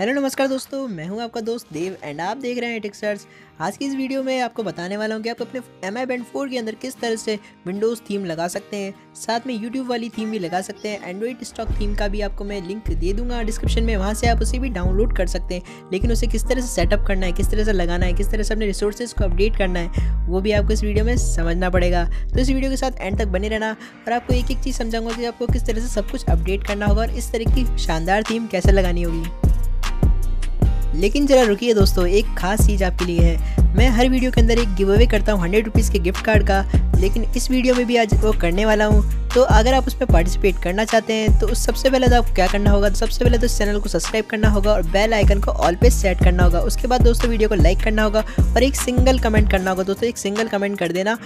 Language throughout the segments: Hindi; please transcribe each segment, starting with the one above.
हेलो नमस्कार दोस्तों, मैं हूँ आपका दोस्त देव एंड आप देख रहे हैं टेक सर्च आज की इस वीडियो में आपको बताने वाला हूँ कि आप अपने एम आई बैंड फोर के अंदर किस तरह से विंडोज़ थीम लगा सकते हैं। साथ में यूट्यूब वाली थीम भी लगा सकते हैं। एंड्रॉइड स्टॉक थीम का भी आपको मैं लिंक दे दूँगा डिस्क्रिप्शन में। वहाँ से आप उसे भी डाउनलोड कर सकते हैं। लेकिन उसे किस तरह से सेटअप करना है, किस तरह से लगाना है, किस तरह से अपने रिसोर्सेज को अपडेट करना है, वो भी आपको इस वीडियो में समझना पड़ेगा। तो इस वीडियो के साथ एंड तक बने रहना और आपको एक एक चीज़ समझाऊँगा कि आपको किस तरह से सब कुछ अपडेट करना होगा और इस तरह की शानदार थीम कैसे लगानी होगी। लेकिन ज़रा रुकिए दोस्तों, एक खास चीज़ आपके लिए है। मैं हर वीडियो के अंदर एक गिव अवे करता हूँ हंड्रेड रुपीज़ के गिफ्ट कार्ड का, लेकिन इस वीडियो में भी आज वो करने वाला हूँ। तो अगर आप उसमें पार्टिसिपेट करना चाहते हैं तो उस सबसे पहले तो आपको क्या करना होगा तो सबसे पहले तो इस चैनल को सब्सक्राइब करना होगा और बेल आइकन को ऑल पे सेट करना होगा। उसके बाद दोस्तों वीडियो को लाइक करना होगा और एक सिंगल कमेंट करना होगा। दोस्तों, एक सिंगल कमेंट कर देना।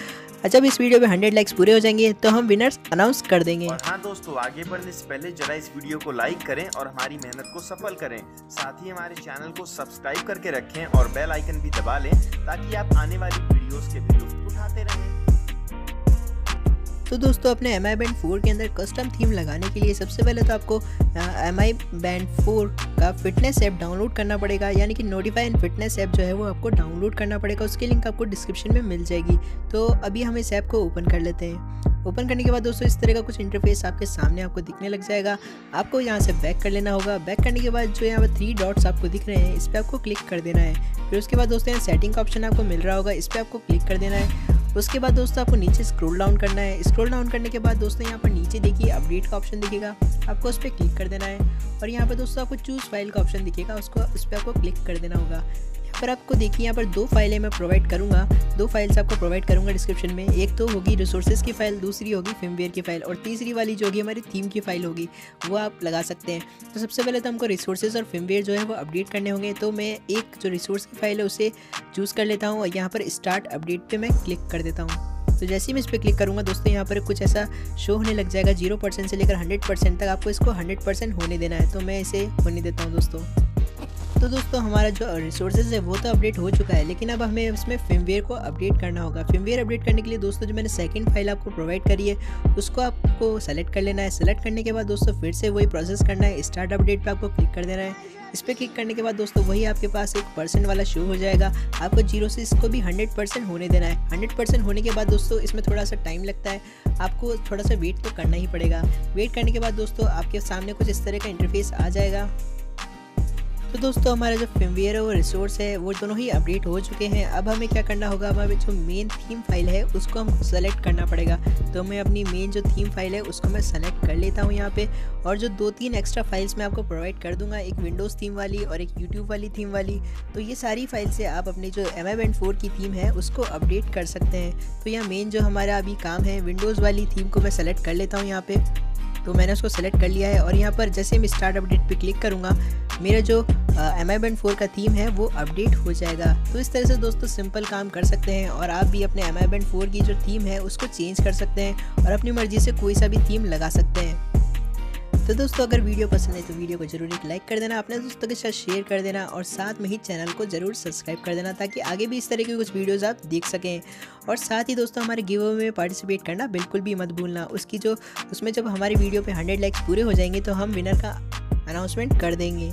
जब इस वीडियो में हंड्रेड लाइक्स पूरे हो जाएँगे तो हम विनर्स अनाउंस कर देंगे। और हाँ दोस्तों, आगे बढ़ने से पहले जरा इस वीडियो को लाइक करें और हमारी मेहनत को सफल करें। साथ ही हमारे चैनल को सब्सक्राइब करके रखें और बेल आइकन भी दबा लें ताकि आप आने वाली वीडियोस के भी उठाते रहें। तो दोस्तों, अपने एम आई बैंड फोर के अंदर कस्टम थीम लगाने के लिए सबसे पहले तो आपको एम आई बैंड फोर का फिटनेस ऐप डाउनलोड करना पड़ेगा। यानी कि नोटिफाई एंड फिटनेस ऐप जो है वो आपको डाउनलोड करना पड़ेगा। उसकी लिंक आपको डिस्क्रिप्शन में मिल जाएगी। तो अभी हम इस ऐप को ओपन कर लेते हैं। ओपन करने के बाद दोस्तों, इस तरह का कुछ इंटरफेस आपके सामने आपको दिखने लग जाएगा। आपको यहाँ से बैक कर लेना होगा। बैक करने के बाद जो यहाँ पर थ्री डॉट्स आपको दिख रहे हैं, इस पर आपको क्लिक कर देना है। फिर उसके बाद दोस्तों, यहाँ सेटिंग का ऑप्शन आपको मिल रहा होगा। इस पर आपको क्लिक कर देना है। उसके बाद दोस्तों आपको नीचे स्क्रोल डाउन करना है। स्क्रोल डाउन करने के बाद दोस्तों यहाँ पर नीचे देखिए अपडेट का ऑप्शन दिखेगा। आपको उस पर क्लिक कर देना है। और यहाँ पर दोस्तों आपको चूज़ फ़ाइल का ऑप्शन दिखेगा। उसको, उस पर आपको क्लिक कर देना होगा। पर आपको देखिए, यहाँ पर दो फाइलें मैं प्रोवाइड करूँगा। दो फाइल्स आपको प्रोवाइड करूँगा डिस्क्रिप्शन में। एक तो होगी रिसोर्सेज की फ़ाइल दूसरी होगी फिमवेयर की फ़ाइल और तीसरी वाली जो होगी हमारी थीम की फ़ाइल होगी, वो आप लगा सकते हैं। तो सबसे पहले तो हमको रिसोर्सेज और फिमवेयर जो है वो अपडेट करने होंगे। तो मैं एक जो रिसोर्स की फ़ाइल है उसे चूज़ कर लेता हूँ और यहाँ पर स्टार्ट अपडेट पर मैं क्लिक कर देता हूँ। तो जैसे ही मैं इस पर क्लिक करूँगा दोस्तों, यहाँ पर कुछ ऐसा शो होने लग जाएगा। ज़ीरो परसेंट से लेकर हंड्रेड परसेंट तक आपको इसको हंड्रेड परसेंट होने देना है। तो मैं इसे होने देता हूँ दोस्तों। तो दोस्तों, हमारा जो रिसोर्सेज है, वो तो अपडेट हो चुका है, लेकिन अब हमें उसमें फिमवेयर को अपडेट करना होगा। फिमवेयर अपडेट करने के लिए दोस्तों, जो मैंने सेकंड फ़ाइल आपको प्रोवाइड करी है, उसको आपको सेलेक्ट कर लेना है। सेलेक्ट करने के बाद दोस्तों, फिर से वही प्रोसेस करना है। स्टार्ट अपडेट पर आपको क्लिक कर देना है। इस पर क्लिक करने के बाद दोस्तों, वही आपके पास एक परसेंट वाला शो हो जाएगा। आपको ज़ीरो से इसको भी हंड्रेड परसेंट होने देना है। हंड्रेड परसेंट होने के बाद दोस्तों, इसमें थोड़ा सा टाइम लगता है। आपको थोड़ा सा वेट तो करना ही पड़ेगा। वेट करने के बाद दोस्तों, आपके सामने कुछ इस तरह का इंटरफेस आ जाएगा। तो दोस्तों, हमारा जो फिमवेयर और रिसोर्स है, वो दोनों ही अपडेट हो चुके हैं। अब हमें क्या करना होगा? हमें जो मेन थीम फ़ाइल है, उसको हम सेलेक्ट करना पड़ेगा। तो मैं अपनी मेन जो थीम फ़ाइल है, उसको मैं सेलेक्ट कर लेता हूँ यहाँ पे। और जो दो तीन एक्स्ट्रा फाइल्स मैं आपको प्रोवाइड कर दूँगा, एक विंडोज़ थीम वाली और एक यूट्यूब वाली थीम वाली। तो ये सारी फ़ाइल से आप अपनी जो एम आई फोर की थीम है, उसको अपडेट कर सकते हैं। तो यहाँ मेन जो हमारा अभी काम है विंडोज़ वाली थीम को मैं सेलेक्ट कर लेता हूँ यहाँ पर तो मैंने उसको सेलेक्ट कर लिया है। और यहाँ पर जैसे मैं स्टार्ट अपडेट पे क्लिक करूँगा, मेरा जो एम आई बैंड फोर का थीम है, वो अपडेट हो जाएगा। तो इस तरह से दोस्तों सिंपल काम कर सकते हैं और आप भी अपने एम आई बैंड फोर की जो थीम है, उसको चेंज कर सकते हैं और अपनी मर्ज़ी से कोई सा भी थीम लगा सकते हैं। तो दोस्तों, अगर वीडियो पसंद है तो वीडियो को ज़रूर एक लाइक कर देना, अपने दोस्तों के साथ शेयर कर देना और साथ में ही चैनल को ज़रूर सब्सक्राइब कर देना ताकि आगे भी इस तरह की कुछ वीडियोस आप देख सकें। और साथ ही दोस्तों, हमारे गिव अवे में पार्टिसिपेट करना बिल्कुल भी मत भूलना। उसकी जो, उसमें जब हमारी वीडियो पर हंड्रेड लाइक्स पूरे हो जाएँगे तो हम विनर का अनाउंसमेंट कर देंगे।